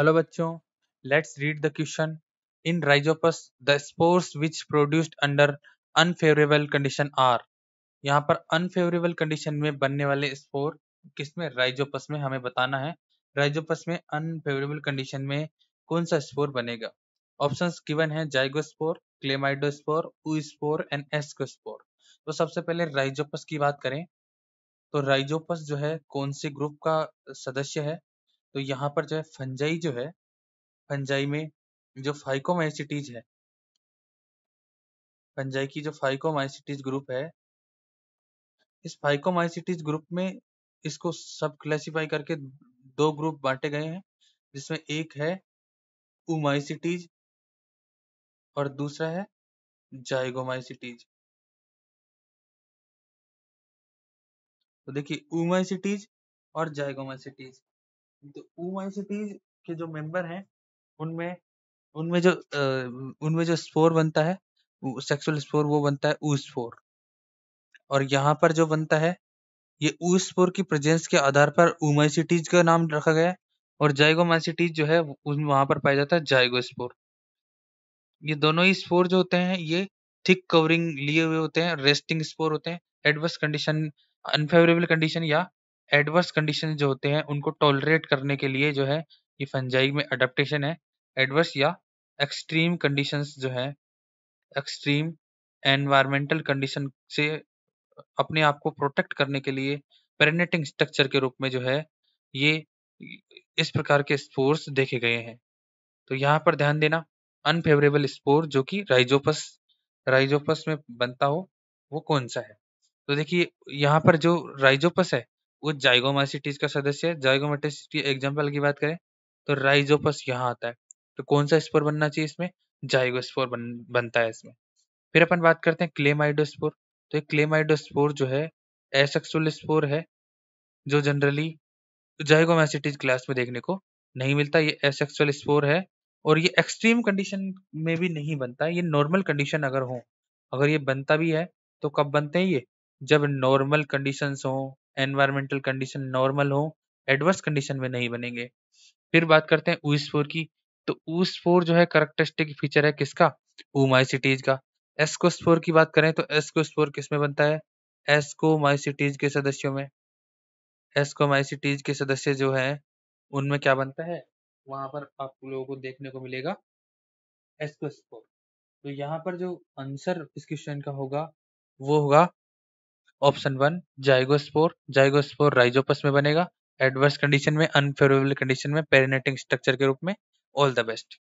Hello बच्चों let's read the question in Rhizopus the spores which produced under unfavourable condition are यहाँ पर unfavourable condition में बनने वाले स्पोर किसमें? राइजोपस में हमें बताना है। राइजोपस में अनफेवरेबल कंडीशन में कौन सा स्पोर बनेगा? ऑप्शंस गिवन है zygospore chlamydospore spore and ascospore तो सबसे पहले राइजोपस की बात करें। तो राइजोपस जो है, कौन से ग्रुप का सदस्य है? तो यहाँ पर जो है फंजाई जो है, फंजाई में जो फाइकोमाइसिटीज है, फंजाई की जो फाइकोमाइसिटीज ग्रुप है, इस फाइकोमाइसिटीज ग्रुप में इसको सब क्लासिफाई करके दो ग्रुप बांटे गए हैं, जिसमें एक है उमाइसिटीज और दूसरा है जाइगोमाइसिटीज तो देखिए उमाइसिटीज और जाइगोमाइसिटीज तो के जो मेंबर हैं, उनमें उनमें जो उनमें जो स्पोर बनता है सेक्सुअल स्पोर वो बनता है ऊ स्पोर और यहाँ पर जो बनता है, ये ऊ स्पोर की प्रेजेंस के आधार पर उमाइसिटीज का नाम रखा गया है और जाइगोमाइसिटीज जो है वहाँ पर पाया जाता है जाइगोस्पोर ये दोनों ही स्पोर जो होते हैं, ये थिक कवरिंग लिए हुए होते हैं रेस्टिंग स्पोर होते हैं एडवर्स कंडीशन अनफेवरेबल कंडीशन या एडवर्स कंडीशन जो होते हैं, उनको टॉलरेट करने के लिए जो है, ये फंजाई में अडेप्टेशन है। एडवर्स या एक्सट्रीम कंडीशंस जो है एक्सट्रीम एनवायरमेंटल कंडीशन से अपने आप को प्रोटेक्ट करने के लिए पेरेनेटिंग स्ट्रक्चर के रूप में जो है, ये इस प्रकार के स्पोर्स देखे गए हैं। तो यहाँ पर ध्यान देना अनफेवरेबल स्पोर जो कि राइजोपस राइजोपस में बनता हो, वो कौन सा है? तो देखिए, यहाँ पर जो राइजोपस है वो जाइगोमासिटीज का सदस्य है। जाइगोमेटिसिटी एग्ज़ाम्पल की बात करें तो राइजोपस यहाँ आता है। तो कौन सा स्पोर बनना चाहिए इसमें? जाइगोस्पोर बन, बनता है इसमें। फिर अपन बात करते हैं क्लेमाइडोस्पोर। तो एक क्लेमाइडोस्पोर जो है एसेक्सुअल स्पोर है जो जनरली जाइगोमेसिटीज क्लास में देखने को नहीं मिलता। ये एसेक्सुअल स्पोर है और ये एक्सट्रीम कंडीशन में भी नहीं बनता। ये नॉर्मल कंडीशन अगर हो अगर ये बनता भी है तो कब बनते हैं ये? जब नॉर्मल कंडीशंस हो एनवायरमेंटल कंडीशन नॉर्मल हो एडवर्स कंडीशन में नहीं बनेंगे। फिर बात करते हैं ऊस फोर की तो ऊस्फोर जो है करेक्टरिस्टिक फीचर है किसका? ऊमाइसिटीज का। एस्कोस्फोर की बात करें तो एस्कोस्फोर किसमें बनता है? एसको एस्कोमाइसिटीज के सदस्यों में। एसको एस्कोमाइसिटीज के सदस्य जो है, उनमें क्या बनता है? वहाँ पर आप लोगों को देखने को मिलेगा एस्कोस्फोर तो यहाँ पर जो आंसर इस क्वेश्चन का होगा, वो होगा option one, zygospore. Zygospore Rhizopus में बनेगा। एडवर्स कंडीशन में, अनफेवरेबल कंडीशन में, पेरिनेटिंग स्ट्रक्चर के रूप में। All the best.